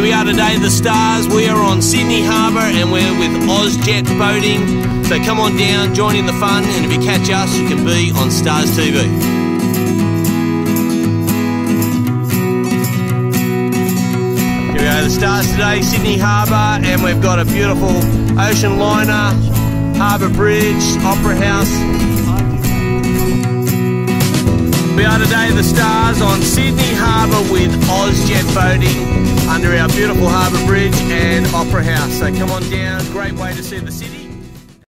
Here we are today, the Stars. We are on Sydney Harbour and we're with Oz Jet Boating. So come on down, join in the fun, and if you catch us, you can be on Stars TV. Here we are, the Stars today, Sydney Harbour, and we've got a beautiful ocean liner, Harbour Bridge, Opera House. We are today the Stars on Sydney Harbour with Oz Jet Boating under our beautiful Harbour Bridge and Opera House. So come on down, great way to see the city.